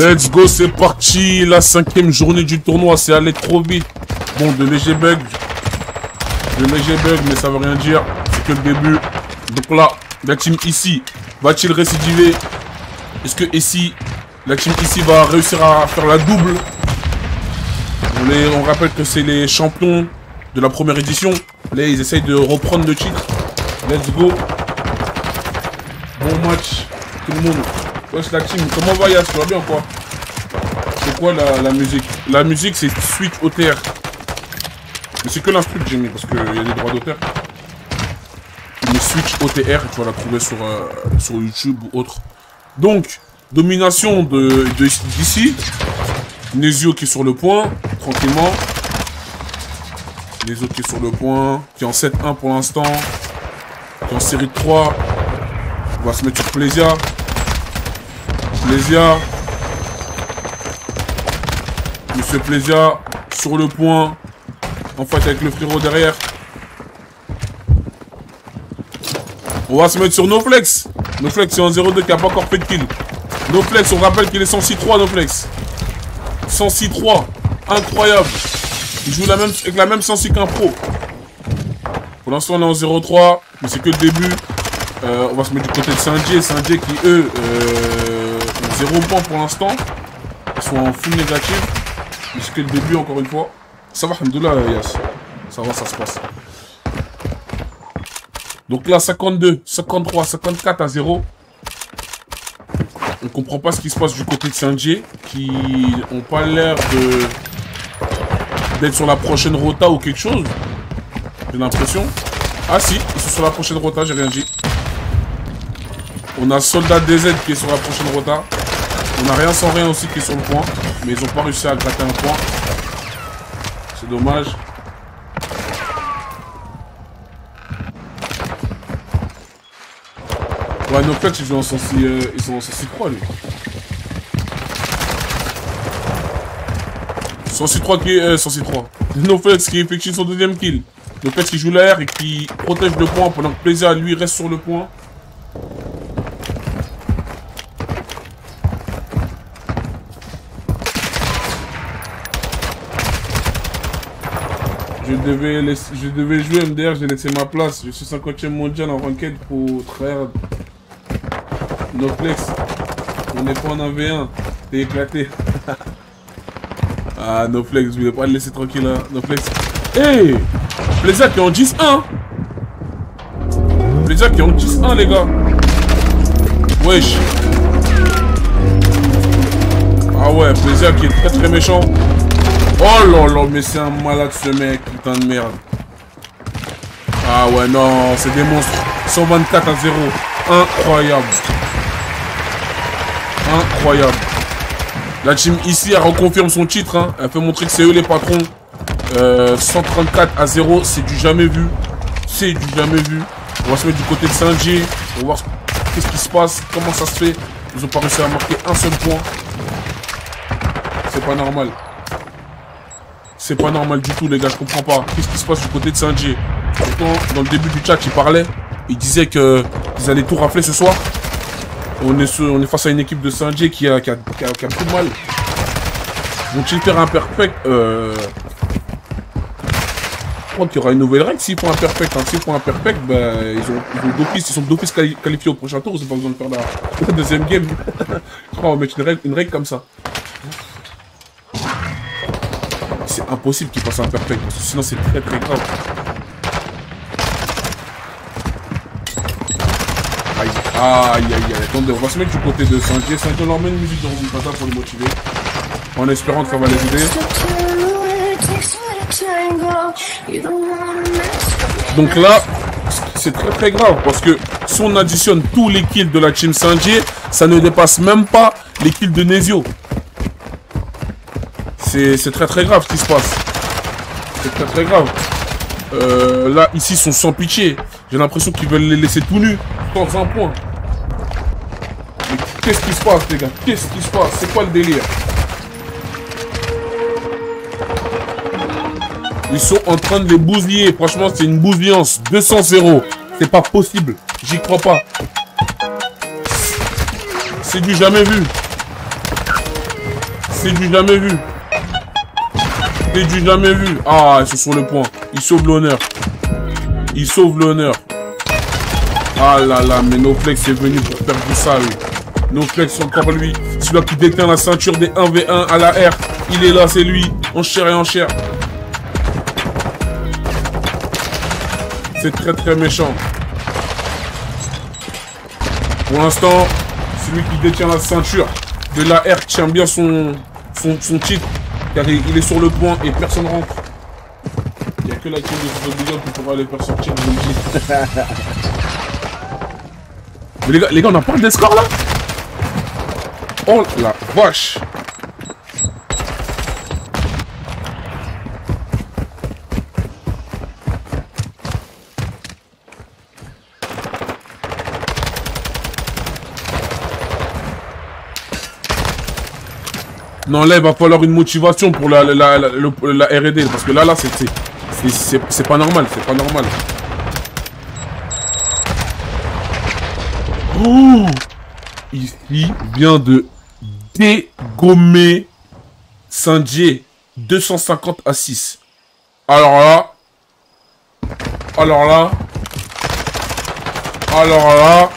Let's go, c'est parti. La cinquième journée du tournoi, c'est allé trop vite. Bon, de léger bug. De léger bug, mais ça veut rien dire. C'est que le début. Donc là, la team ici, va-t-il récidiver? Est-ce que ici, la team ici va réussir à faire la double? On, rappelle que c'est les champions de la première édition. Là, ils essayent de reprendre le titre. Let's go. Bon match, tout le monde. Wesh la comment va Yas? Tu vas bien quoi? C'est quoi la, musique? La musique c'est Switch OTR. Mais c'est que l'instru que j'ai mis parce qu'il y a des droits d'auteur. Mais Switch OTR, tu vas la trouver sur, euh, sur YouTube ou autre. Donc, domination de d'ici. Nesio qui est sur le point, tranquillement. Autres qui est sur le point, qui est en 7-1 pour l'instant. Qui est en série de 3. On va se mettre sur plaisir. Plaisir. Monsieur Plaisir sur le point. En fait avec le frérot derrière. On va se mettre sur Noflex. Noflex c'est en 0-2 qui a pas encore fait de kill. Noflex, on rappelle qu'il est 106-3 Noflex. 106-3. Incroyable. Il joue la même, avec la même sensi qu'un pro. Pour l'instant on est en 0-3. Mais c'est que le début. Euh, on va se mettre du côté de Saint-Dié. Saint-Dié qui eux... Euh, 0 points pour l'instant. Ils sont en full négatif. Que le début, encore une fois. Ça va, Alhamdoulilah, Yas. Ça va, ça se passe. Donc là, 52, 53, 54 à 0. On comprend pas ce qui se passe du côté de Saint-Dié. Qui ont pas l'air de d'être sur la prochaine rota ou quelque chose. J'ai l'impression. Ah si, ils sont sur la prochaine rota, j'ai rien dit. On a Soldat DZ qui est sur la prochaine rota. On n'a rien sans rien aussi qui est sur le point. Mais ils ont pas réussi à gratter un point. C'est dommage. Ouais, nos ils, sont en sens, euh, ils sont en sens 3 lui. 106-3 qui est... Euh, 106-3. Noflex qui effectue son deuxième kill. Noflex qui joue l'air et qui protège le point pendant que Plaisir lui reste sur le point. Je devais, je devais jouer MDR, j'ai laissé ma place. Je suis 50e mondial en ranked pour trahir Noflex. On n'est pas en 1v1. T'es éclaté. ah, Noflex, je voulais pas le laisser tranquille. Hein. Noflex. Hey Plaisir qui est en 10-1 Plaisir qui est en 10-1, les gars. Wesh. Ah ouais, Plaisir qui est très très méchant. Oh là là, mais c'est un malade ce mec, putain de merde. Ah ouais, non, c'est des monstres. 124 à 0. Incroyable. Incroyable. La team ici, elle reconfirme son titre. Hein. Elle fait montrer que c'est eux les patrons. 134 euh, à 0, c'est du jamais vu. C'est du jamais vu. On va se mettre du côté de Saint-Dié. On va voir qu'est-ce qui se passe, comment ça se fait. Ils ont pas réussi à marquer un seul point. C'est pas normal. C'est pas normal du tout, les gars, je comprends pas. Qu'est-ce qui se passe du côté de Saint-Dié Pourtant, dans le début du chat, il parlait. Il disait qu'ils allaient tout rafler ce soir. On est, on est face à une équipe de Saint-Dié qui a, qui, a, qui, a, plus de mal. Vont-ils faire un perfect euh... Je crois qu'il y aura une nouvelle règle. S'ils font un perfect, hein, s'ils font un perfect, bah, ils ont, ils ils sont d'office qualifiés au prochain tour. Ils n'ont pas besoin de faire la, deuxième game. Je crois va mettre une règle comme ça c'est impossible qu'il passe un perfect, parce que sinon c'est très très grave. Aïe, aïe, aïe, aïe. Attendez, on va se mettre du côté de Saint-Dié. Saint-Dié, on leur met une musique de Robin pour les motiver. En espérant que ça va les aider. Donc là, c'est très très grave parce que si on additionne tous les kills de la team Saint-Dié, ça ne dépasse même pas les kills de Nezio. C'est très très grave ce qui se passe. C'est très très grave. Euh, là, ici, ils sont sans pitié. J'ai l'impression qu'ils veulent les laisser tout nus. Dans un point. Mais qu'est-ce qui se passe, les gars? Qu'est-ce qui se passe? C'est quoi le délire? Ils sont en train de les bousiller. Franchement, c'est une bousillance. 200-0. C'est pas possible. J'y crois pas. C'est du jamais vu. C'est du jamais vu. Du jamais vu. Ah, ils sont sur le point. Ils sauvent l'honneur. Ils sauvent l'honneur. Ah là là, mais Noflex est venu pour faire du sale. Noflex, encore lui. Celui-là qui détient la ceinture des 1v1 à la R. Il est là, c'est lui. En chair et en chair. C'est très très méchant. Pour l'instant, celui qui détient la ceinture de la R tient bien son, son, titre. Car il, est sur le point et personne rentre. Il n'y a que la team de Zombie qui pourra les faire sortir de Mais les gars, les gars, on a pas des scores là? Oh la vache Non, là, il va falloir une motivation pour la, la, R&D. Parce que là, là, c'est pas normal. C'est pas normal. Ouh Ici, vient de dégommer Saint-Dié. 250 à 6. Alors là... Alors là... Alors là...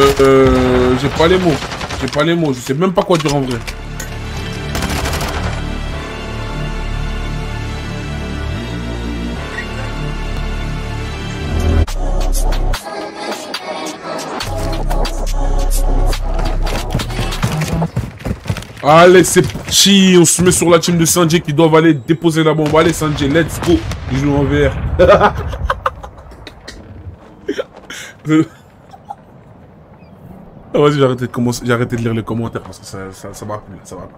Euh, euh, j'ai pas les mots. J'ai pas les mots. Je sais même pas quoi dire en vrai. Allez, c'est parti. On se met sur la team de Sanjay qui doivent aller déposer la bombe. Allez, Sanjay, let's go. Je joue en VR. Ah, vas-y, j'ai arrêté, de lire les commentaires parce que ça, ça, ça va plus. Ça va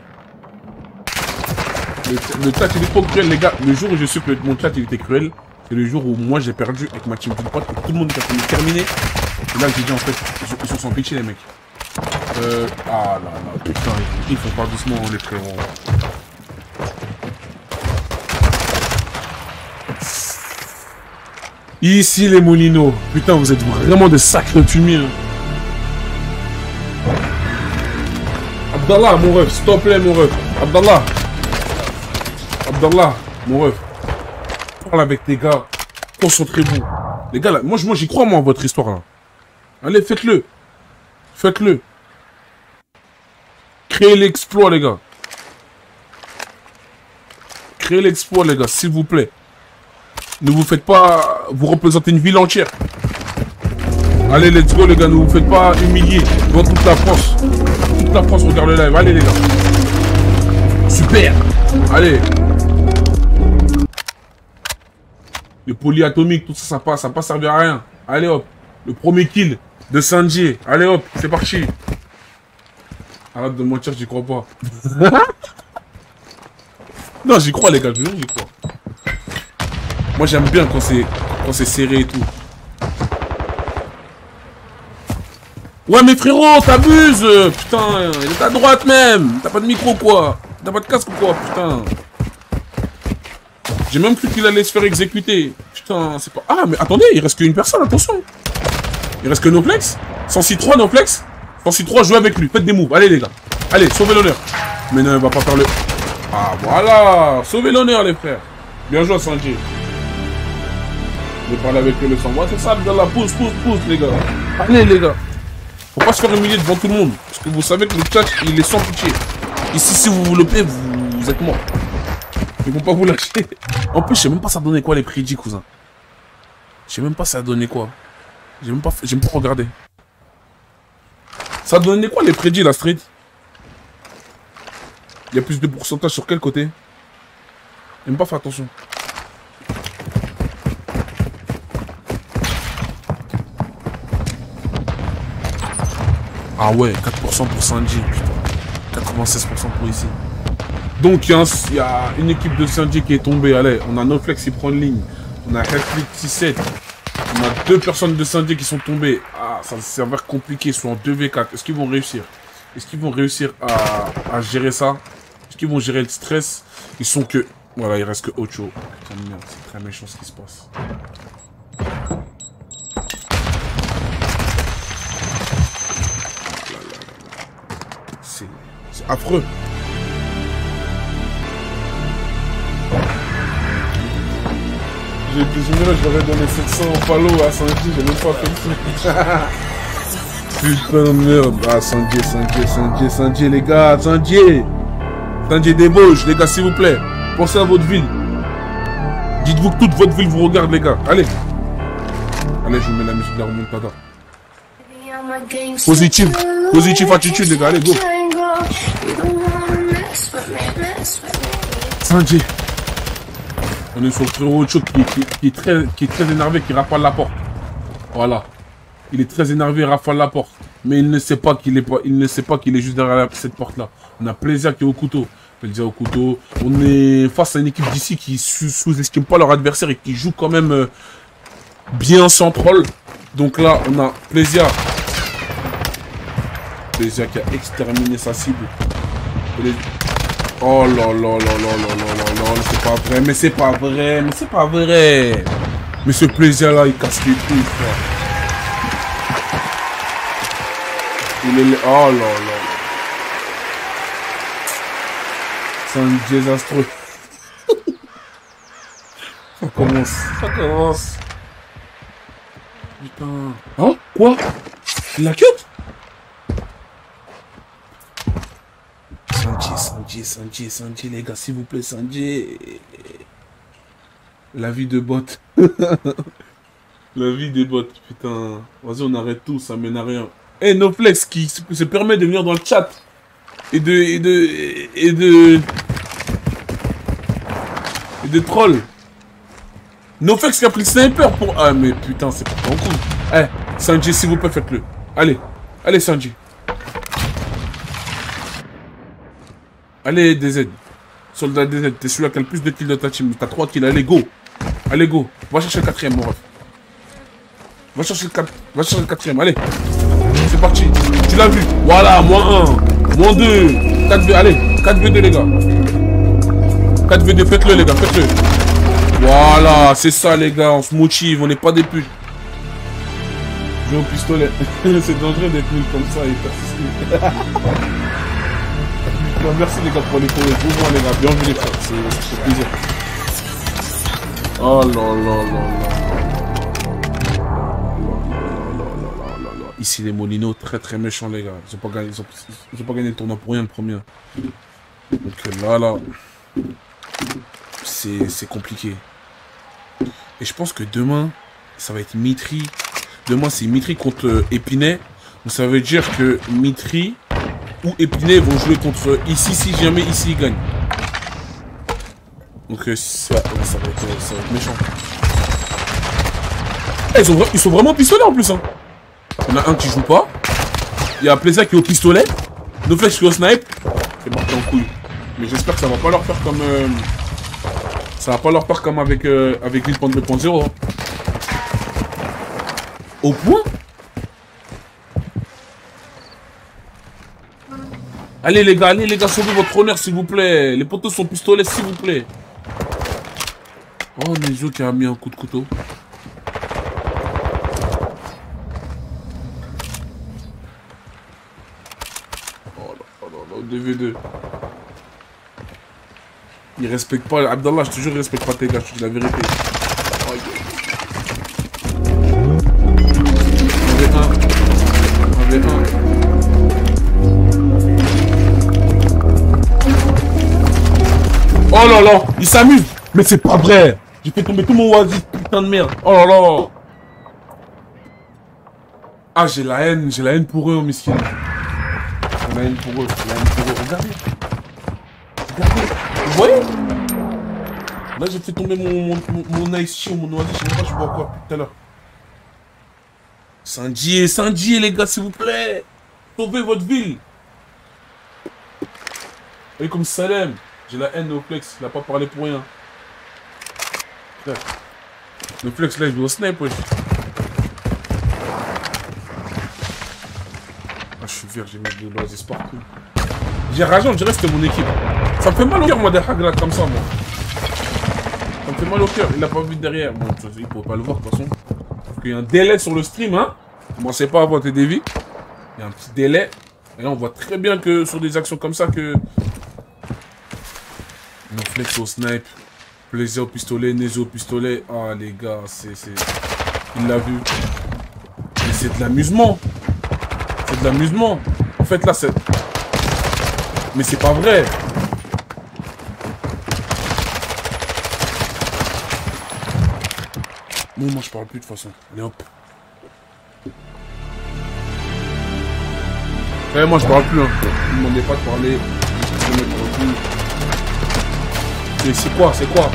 Le, chat, il est trop cruel, les gars. Le jour où je suis que mon chat, il était cruel, c'est le jour où moi, j'ai perdu avec ma team de pote et tout le monde a terminé. Et là, j'ai dit, en fait, ils, sont pitchés, les mecs. Euh... Ah là là, putain, ils font pas doucement les frérots. Ici les moulineaux. Putain, vous êtes vraiment des sacrés fumiers. Hein. Abdallah, mon ref, s'il te plaît, mon ref. Abdallah. Abdallah, mon ref. Parle avec tes gars. Concentrez-vous. Les gars, là, moi, moi j'y crois, moi, en votre histoire, là. Allez, faites-le. Faites-le. Créez l'exploit, les gars. Créez l'exploit, les gars, s'il vous plaît. Ne vous faites pas... Vous représentez une ville entière. Allez, let's go, les gars. Ne vous faites pas humilier devant toute la France. Toute la France regarde le live. Allez, les gars. Super. Allez. Les polyatomiques, tout ça, ça passe. Ça pas servir à rien. Allez, hop. Le premier kill de Sanji. Allez, hop. C'est parti. Arrête de mentir, j'y crois pas. non, j'y crois, les gars, je j'y crois. Moi, j'aime bien quand c'est quand c'est serré et tout. Ouais, mais frérot, t'abuses Putain, il est à droite même T'as pas de micro, quoi T'as pas de casque, quoi Putain J'ai même cru qu'il allait se faire exécuter. Putain, c'est pas... Ah, mais attendez, il reste qu'une personne, attention Il reste que Noplex 106-3, Noplex 3, jouez avec lui. Faites des moves. Allez, les gars. Allez, sauvez l'honneur. Mais non, il va pas faire le... Ah, voilà. Sauvez l'honneur, les frères. Bien joué, Sanji. Je vais parler avec le sang. Ouais, c'est ça, la Pousse, pousse, pousse, les gars. Allez, les gars. Faut pas se faire humilier devant tout le monde. Parce que vous savez que le chat, il est sans pitié. Ici, si vous vous payez, vous, êtes mort. Ils vont pas vous lâcher. En plus, je sais même pas ça donnait quoi les prédits, cousin. Je sais même pas ça donnait quoi. J'ai même pas, j'ai même pas regardé. Ça donnait quoi les prédits, la street? Il y a plus de pourcentage sur quel côté? Même pas fait attention. Ah ouais, 4% pour Sanji, putain. 96% pour ici. Donc, il y, a une équipe de Sanji qui est tombée. Allez, on a Noflex qui prend une ligne. On a Redflix 6-7. On a deux personnes de Sanji qui sont tombées. Ah, ça s'avère compliqué. Ils sont en 2v4. Est-ce qu'ils vont réussir? Est-ce qu'ils vont réussir à, gérer ça? Est-ce qu'ils vont gérer le stress? Ils sont que... Voilà, il reste que Ocho. Putain de merde, c'est très méchant ce qui se passe. C'est affreux. J'ai plus une je l'aurais donné 700 en palo à Sanji, j'ai même pas fait le Putain de merde. Ah, Sanji, Sanji, Sanji, Sanji, les gars, Sanji. Sanji débauche, les gars, s'il vous plaît. Pensez à votre ville. Dites-vous que toute votre ville vous regarde, les gars. Allez. Allez, je vous mets la musique de la remontada. Positif. Positif attitude, les gars. Allez, go. Sanji. On est sur le frérot qui, qui, est très, énervé, qui rafale la porte. Voilà. Il est très énervé, il rafale la porte. Mais il ne sait pas qu'il est pas, il ne sait pas qu'il est juste derrière cette porte-là. On a plaisir qui est au couteau. Plaisir au couteau. On est face à une équipe d'ici qui sous-estime pas leur adversaire et qui joue quand même euh, bien sans troll. Donc là, on a plaisir. Plaisir qui a exterminé sa cible. Oh là là là là là là là là, c'est pas vrai, mais c'est pas vrai, mais c'est pas vrai. Mais ce plaisir-là, il casse les couilles, frère. Il est... Oh là là. C'est un désastreux. ça commence, ça commence. Putain. Hein? Quoi? Il la cut Sanji, Sanji, Sanji, Sanji, les gars, s'il vous plaît, Sanji. La vie de bot. La vie des bots, putain. Vas-y, on arrête tout, ça mène à rien. Eh, hey, Noflex qui se permet de venir dans le chat et de. et de. et de. et de troll. Noflex qui a pris le sniper pour. Ah, mais putain, c'est pas ton coup. Eh, hey, s'il vous plaît, faites-le. Allez, allez, Sanji. Allez, DZ. Soldat DZ, t'es celui qui a le plus de kills de ta team. T'as 3 kills, allez, go. Allez, go. Va chercher le quatrième, mon ref. Va chercher le, 4... Va chercher le quatrième, allez. C'est parti. Tu l'as vu. Voilà, moins 1. Moins 2. 4 v allez. 4 v 2, les gars. 4 v 2, faites-le, les gars, faites-le. Voilà, c'est ça, les gars. On se motive, on n'est pas des putes. Jouer au pistolet. c'est dangereux d'être nul comme ça et persister. merci les gars pour les cours. Bonjour les gars, bienvenue les frères, c'est plaisir. Oh là là là là. Ici les Molinos, très très méchants les gars. Ils ont pas gagné, le tournoi pour rien le premier. Donc là là, c'est compliqué. Et je pense que demain, ça va être Mitri. Demain c'est Mitri contre Épinay. Donc ça veut dire que Mitri ou Épinay vont jouer contre ici si jamais ici ils gagnent. Donc euh, ça, va être, méchant. Eh, ils, sont, vraiment pistolets en plus. Hein. On a un qui joue pas. Il y a Plaisir qui est au pistolet. No Flex qui est au snipe. C'est marqué en couille. Mais j'espère que ça va pas leur faire comme... Euh, ça va pas leur faire comme avec, euh, avec 2.0. Hein. Au point Allez les gars, allez les gars, sauvez votre honneur s'il vous plaît. Les poteaux sont pistolets s'il vous plaît. Oh, Nejo qui a mis un coup de couteau. Oh là, oh là, oh 2v2. Il respecte pas. Abdallah, je te jure, il respecte pas tes gars, je te dis la vérité. Oh là là, il s'amuse. Mais c'est pas vrai. J'ai fait tomber tout mon oasis, putain de merde. Oh là là. Ah, j'ai la haine, j'ai la haine pour eux, miskin. J'ai la haine pour eux, j'ai la haine pour eux. Regardez. Regardez. Vous voyez? Là, j'ai fait tomber mon, mon, mon ice mon oasis. Je sais même pas, je bois quoi tout à l'heure. Sandier, les gars, s'il vous plaît. Sauvez votre ville. Voyez comme Salem. J'ai la haine Flex, il a pas parlé pour rien. Le Flex là, il joue au snipe. Ah, je suis vierge, j'ai mis de l'oasis partout. J'ai rage, on dirait que c'était mon équipe. Ça me fait mal au cœur, moi, des hags comme ça, moi. Ça me fait mal au cœur. Il a pas vu derrière. Bon, il pourrait pas le voir, de toute façon. Parce qu'il y a un délai sur le stream, hein. Commencez pas à voir tes dévis. Il y a un petit délai. Et là, on voit très bien que sur des actions comme ça, que flex au snipe. plaisir au pistolet, Nézo au pistolet. Ah les gars, c'est... Il l'a vu. Mais c'est de l'amusement. C'est de l'amusement. En fait là c'est... Mais c'est pas vrai. Bon moi je parle plus de toute façon. Allez hop. Eh, moi je parle plus, hein. Ne demandez pas de parler. Je me. C'est quoi C'est quoi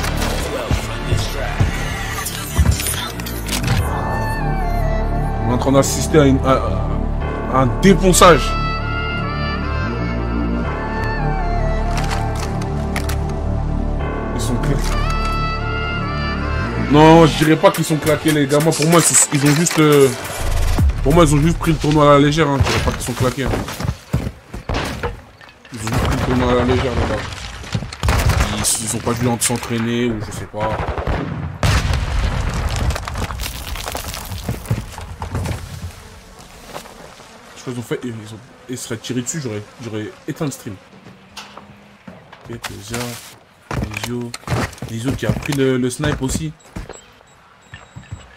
On est en train d'assister à, un déponçage. Ils sont claqués. Non, je dirais pas qu'ils sont claqués les gars. Moi pour moi ils ont juste... Euh, pour moi, ils ont juste pris le tournoi à la légère. Hein. Je dirais pas qu'ils sont claqués. Hein. Ils ont juste pris le tournoi à la légère là-bas. Ils, ils ont pas dû s'entraîner ou je sais pas. Je qu'ils ont fait. Ils, ont, seraient tirés dessus, j'aurais éteint le stream. Déjà. Lizio. Lizio qui a pris le, snipe aussi.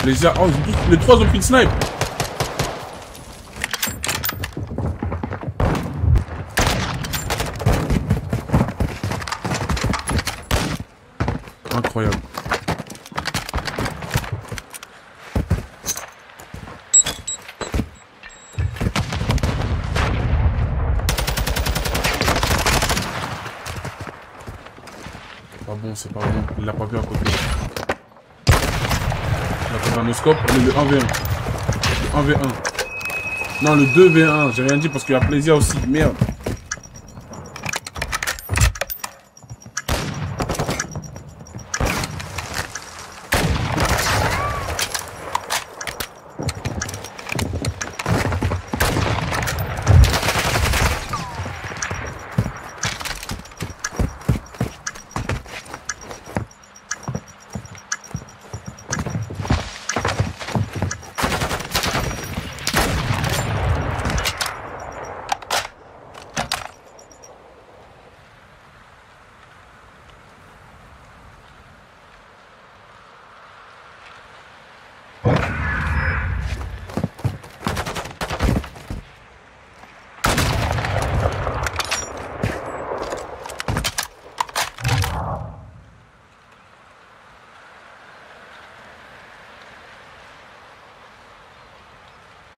Les, oh, les trois ont pris le snipe. Incroyable. Pas bon, c'est pas bon. Il l'a pas vu à côté. Il a pris un scope. On est le 1v1. Le 1v1. Non, le 2v1. J'ai rien dit parce qu'il y a plaisir aussi. Merde.